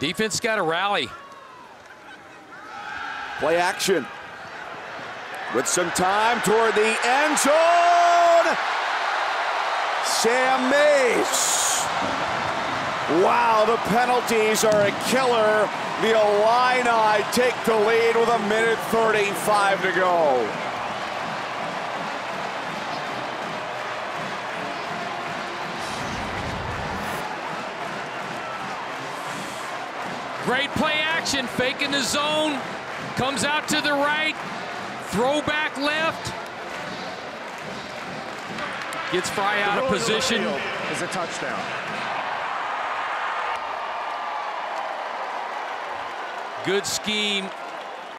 Defense got to rally. Play action. With some time toward the end zone. Sam Mays. Wow, the penalties are a killer. The Illini take the lead with a minute 35 to go. Great play action, faking the zone, comes out to the right, throwback left, gets Fry out of position. Is a touchdown. Good scheme